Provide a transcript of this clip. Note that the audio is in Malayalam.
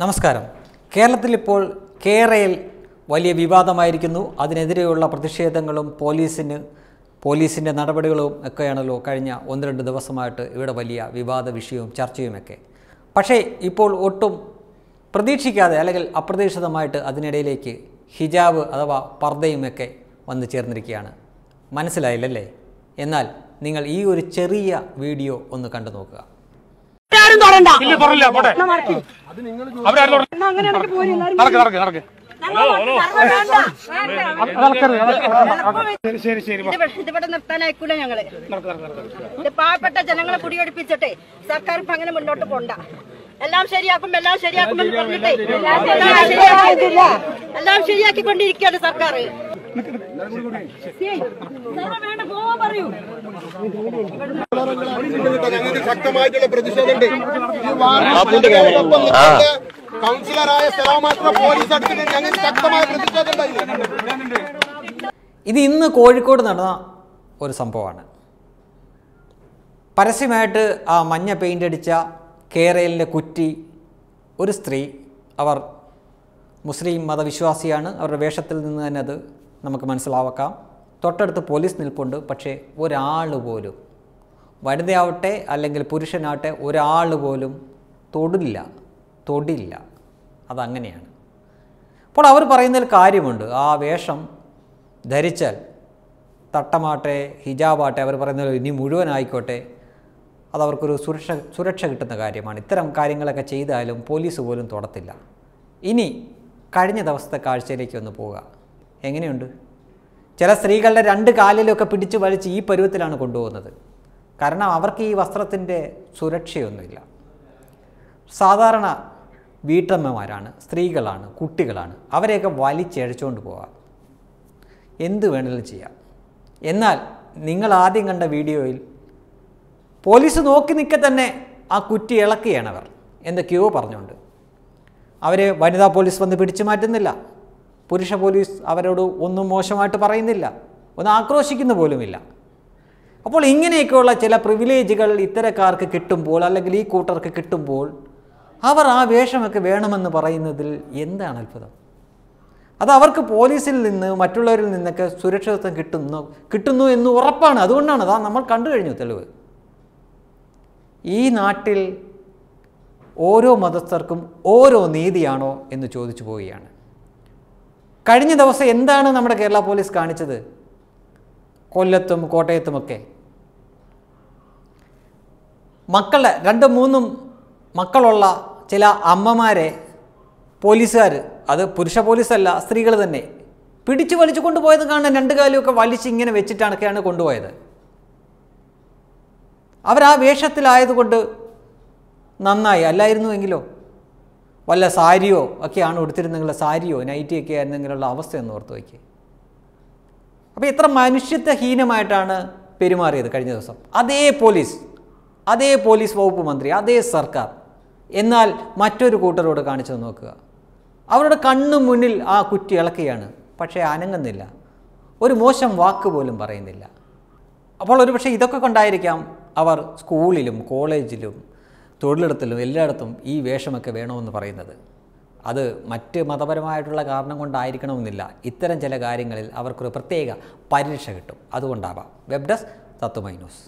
നമസ്കാരം. കേരളത്തിൽ ഇപ്പോൾ കേരയിൽ വലിയ വിവാദമായിരിക്കുന്നു. അതിനെതിരെയുള്ള പ്രതിഷേധങ്ങളും പോലീസിന് പോലീസിന്റെ നടപടികളും ഒക്കെയാണല്ലോ കഴിഞ്ഞ ഒന്ന് രണ്ട് ദിവസമായിട്ട് ഇവിടെ വലിയ വിവാദ വിഷയവും ചർച്ചയുമൊക്കെ. പക്ഷേ ഇപ്പോൾ ഒട്ടും പ്രതീക്ഷിക്കാതെ അല്ലെങ്കിൽ അപ്രതീക്ഷിതമായിട്ട് അതിനിടയിലേക്ക് ഹിജാബ് അഥവാ പർദ്ദയുമൊക്കെ വന്നു ചേർന്നിരിക്കുകയാണ്. മനസ്സിലായില്ലല്ലേ? എന്നാൽ നിങ്ങൾ ഈ ഒരു ചെറിയ വീഡിയോ ഒന്ന് കണ്ടു നോക്കുക ആരും തൊടണ്ട. ഇല്ല തുറല്ല പോട്ടെ. അവരാരും. നടക്ക് നടക്ക് നടക്ക്. ശരി ശരി ഇതിവിടെ നിർത്താനായിക്കൂല ഞങ്ങൾ. നടക്ക് നടക്ക് നടക്ക് ഇത് പാവപ്പെട്ട ജനങ്ങളെ കുടിയൊടിപ്പിച്ചിട്ടെ സർക്കാർ ഇപ്പൊ അങ്ങനെ മുന്നോട്ട് പോണ്ട. എല്ലാം ശരിയാക്കും എല്ലാം ശരിയാക്കും എന്ന് പറഞ്ഞിട്ടേ എല്ലാം ശരിയാക്കി. എല്ലാം ശരിയാക്കിക്കൊണ്ടിരിക്കുകയാണ് സർക്കാർ വേണ്ട പോവാൻ പറയൂ. ഞങ്ങൾക്ക് ശക്തമായിട്ടുള്ള പ്രതിഷേധമുണ്ട്. കൗൺസിലറായ സ്ഥലമാത്ര പോലീസ് അടുത്തിട്ട് ഞങ്ങൾക്ക് ശക്തമായ പ്രതിഷേധം ഇത് ഇന്ന് കോഴിക്കോട് നടന്ന ഒരു സംഭവമാണ്. പരസ്യമായിട്ട് ആ മഞ്ഞ പെയിന്റ് അടിച്ച കേരളിന്റെ കുറ്റി ഒരു സ്ത്രീ അവർ മുസ്ലിം മതവിശ്വാസിയാണ്. അവരുടെ വേഷത്തിൽ നിന്ന് തന്നെ അത് നമുക്ക് മനസ്സിലാവാക്കാം. തൊട്ടടുത്ത് പോലീസ് നിൽപ്പുണ്ട്. പക്ഷേ ഒരാൾ പോലും വനിതയാവട്ടെ അല്ലെങ്കിൽ പുരുഷനാവട്ടെ ഒരാൾ പോലും തൊടില്ല തൊടില്ല. അതങ്ങനെയാണ്. അപ്പോൾ അവർ പറയുന്നതിൽ കാര്യമുണ്ട്. ആ വേഷം ധരിച്ചാൽ തട്ടമാട്ടെ ഹിജാബാട്ടെ അവർ പറയുന്നത് ഇനി മുഴുവനായിക്കോട്ടെ അത് അവർക്കൊരു സുരക്ഷ സുരക്ഷ കിട്ടുന്ന കാര്യമാണ്. ഇത്തരം കാര്യങ്ങളൊക്കെ ചെയ്താലും പോലീസ് പോലും തൊടത്തില്ല. ഇനി കഴിഞ്ഞ ദിവസത്തെ കാഴ്ചയിലേക്ക് ഒന്ന് പോവുക. എങ്ങനെയുണ്ട്? ചില സ്ത്രീകളുടെ രണ്ട് കാലിലൊക്കെ പിടിച്ചു വലിച്ച് ഈ പരുവത്തിലാണ് കൊണ്ടുപോകുന്നത്. കാരണം അവർക്ക് ഈ വസ്ത്രത്തിന്റെ സുരക്ഷയൊന്നുമില്ല. സാധാരണ വീട്ടമ്മമാരാണ് സ്ത്രീകളാണ് കുട്ടികളാണ് അവരെയൊക്കെ വലിച്ചഴച്ചുകൊണ്ട് പോകാം എന്ത് വേണമെങ്കിലും ചെയ്യാം. എന്നാൽ നിങ്ങൾ ആദ്യം കണ്ട വീഡിയോയിൽ പോലീസ് നോക്കി നിൽക്കെ തന്നെ ആ കുറ്റി ഇളക്കുകയാണ് അവർ. എന്തൊക്കെയോ പറഞ്ഞുകൊണ്ട്. അവരെ വനിതാ പോലീസ് വന്ന് പിടിച്ചു മാറ്റുന്നില്ല. പുരുഷ പോലീസ് അവരോട് ഒന്നും മോശമായിട്ട് പറയുന്നില്ല. ഒന്ന് ആക്രോശിക്കുന്ന പോലുമില്ല. അപ്പോൾ ഇങ്ങനെയൊക്കെയുള്ള ചില പ്രിവിലേജുകൾ ഇത്തരക്കാർക്ക് കിട്ടുമ്പോൾ അല്ലെങ്കിൽ ഈ കൂട്ടർക്ക് കിട്ടുമ്പോൾ അവർ ആ വേഷമൊക്കെ വേണമെന്ന് പറയുന്നതിൽ എന്താണ് അത്ഭുതം? അത് അവർക്ക് പോലീസിൽ നിന്ന് മറ്റുള്ളവരിൽ നിന്നൊക്കെ സുരക്ഷിതത്വം കിട്ടുന്നു കിട്ടുന്നു എന്ന് ഉറപ്പാണ്. അതുകൊണ്ടാണ് അതാ നമ്മൾ കണ്ടു കഴിഞ്ഞു തെളിവ്. ഈ നാട്ടിൽ ഓരോ മതസ്ഥർക്കും ഓരോ നീതിയാണോ എന്ന് ചോദിച്ചു പോവുകയാണ്. കഴിഞ്ഞ ദിവസം എന്താണ് നമ്മുടെ കേരള പോലീസ് കാണിച്ചത്? കൊല്ലത്തും കോട്ടയത്തുമൊക്കെ. മക്കളുടെ രണ്ടും മൂന്നും മക്കളുള്ള ചില അമ്മമാരെ പോലീസുകാർ അത് പുരുഷ പോലീസല്ല സ്ത്രീകൾ തന്നെ പിടിച്ചു വലിച്ചു കൊണ്ടുപോയത് കാണാൻ രണ്ട് കാലുമൊക്കെ വലിച്ച് ഇങ്ങനെ വെച്ചിട്ടാണൊക്കെയാണ് കൊണ്ടുപോയത്. അവരാ വേഷത്തിലായതുകൊണ്ട് നന്നായി. അല്ലായിരുന്നു എങ്കിലോ? വല്ല സാരിയോ ഒക്കെയാണ് ഉടുത്തിരുന്നെങ്കിൽ സാരിയോ നൈറ്റിയൊക്കെ ആയിരുന്നെങ്കിലുള്ള അവസ്ഥയൊന്ന് ഓർത്ത് വയ്ക്കുക അപ്പോൾ ഇത്ര മനുഷ്യത്വഹീനമായിട്ടാണ് പെരുമാറിയത് കഴിഞ്ഞ ദിവസം. അതേ പോലീസ്. അതേ പോലീസ് വകുപ്പ് മന്ത്രി അതേ സർക്കാർ. എന്നാൽ മറ്റൊരു കൂട്ടരോട് കാണിച്ചു നോക്കുക. അവരുടെ കണ്ണു മുന്നിൽ ആ കുറ്റി ഇളക്കുകയാണ്. പക്ഷേ അനങ്ങുന്നില്ല. ഒരു മോശം വാക്ക് പോലും പറയുന്നില്ല. അപ്പോൾ ഒരുപക്ഷെ ഇതൊക്കെ കൊണ്ടായിരിക്കാം അവർ സ്കൂളിലും കോളേജിലും തൊഴിലിടത്തിലും എല്ലായിടത്തും ഈ വേഷമൊക്കെ വേണമെന്ന് പറയുന്നത്. അത് മറ്റ് മതപരമായിട്ടുള്ള കാരണം കൊണ്ടായിരിക്കണമെന്നില്ല. ഇത്തരം ചില കാര്യങ്ങളിൽ അവർക്കൊരു പ്രത്യേക പരിരക്ഷ കിട്ടും. അതുകൊണ്ടാവാം. Web desk Tatwamayi news